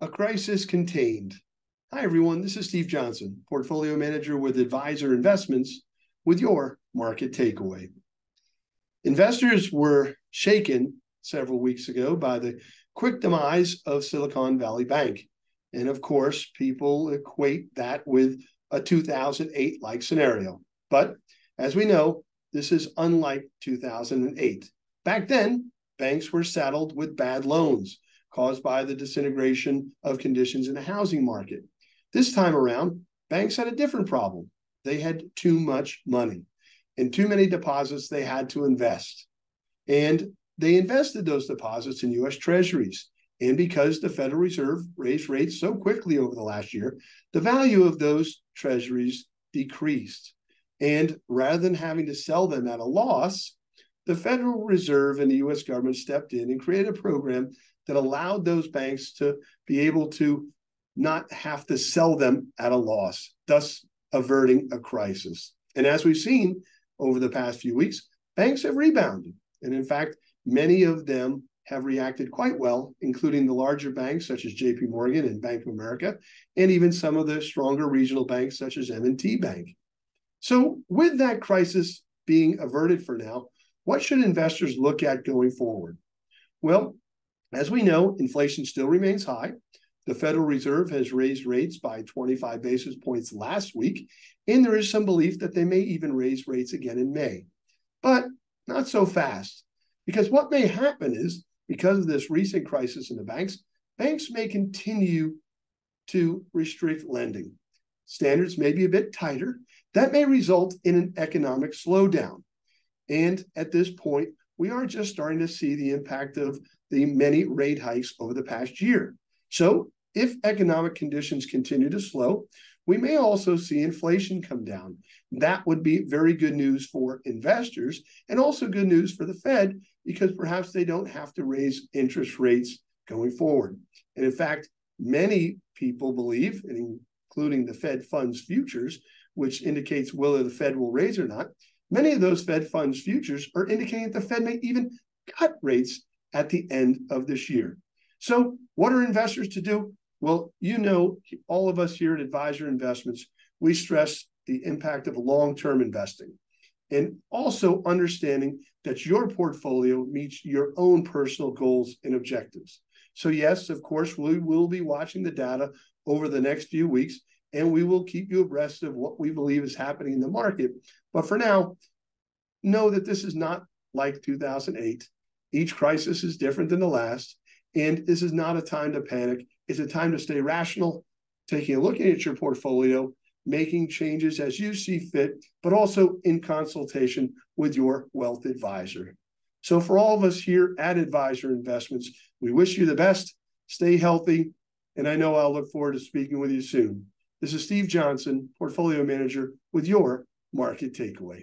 a crisis contained. Hi, everyone. This is Steve Johnson, portfolio manager with Adviser Investments, with your market takeaway. Investors were shaken several weeks ago by the quick demise of Silicon Valley Bank. And of course, people equate that with a 2008 like scenario. But as we know, this is unlike 2008. Back then, banks were saddled with bad loans caused by the disintegration of conditions in the housing market. This time around, banks had a different problem. They had too much money and too many deposits they had to invest. And they invested those deposits in US Treasuries. And because the Federal Reserve raised rates so quickly over the last year, the value of those treasuries decreased. And rather than having to sell them at a loss, the Federal Reserve and the US government stepped in and created a program that allowed those banks to be able to not have to sell them at a loss, thus averting a crisis. And as we've seen over the past few weeks, banks have rebounded. And in fact, many of them have reacted quite well, including the larger banks such as JP Morgan and Bank of America, and even some of the stronger regional banks such as M&T Bank. So with that crisis being averted for now, what should investors look at going forward? Well, as we know, inflation still remains high. The Federal Reserve has raised rates by 25 basis points last week, and there is some belief that they may even raise rates again in May. But not so fast, because what may happen is because of this recent crisis in the banks, banks may continue to restrict lending. Standards may be a bit tighter. That may result in an economic slowdown. And at this point, we are just starting to see the impact of the many rate hikes over the past year. So, if economic conditions continue to slow, we may also see inflation come down. That would be very good news for investors and also good news for the Fed because perhaps they don't have to raise interest rates going forward. And in fact, many people believe, including the Fed funds futures, which indicates whether the Fed will raise or not, many of those Fed funds futures are indicating that the Fed may even cut rates at the end of this year. So, what are investors to do? Well, you know, all of us here at Adviser Investments, we stress the impact of long term investing and also understanding that your portfolio meets your own personal goals and objectives. So, yes, of course, we will be watching the data over the next few weeks and we will keep you abreast of what we believe is happening in the market. But for now, know that this is not like 2008. Each crisis is different than the last. And this is not a time to panic. It's a time to stay rational, taking a look at your portfolio, making changes as you see fit, but also in consultation with your wealth advisor. So, for all of us here at Adviser Investments, we wish you the best. Stay healthy. And I know I'll look forward to speaking with you soon. This is Steve Johnson, Portfolio Manager, with your Market Takeaway.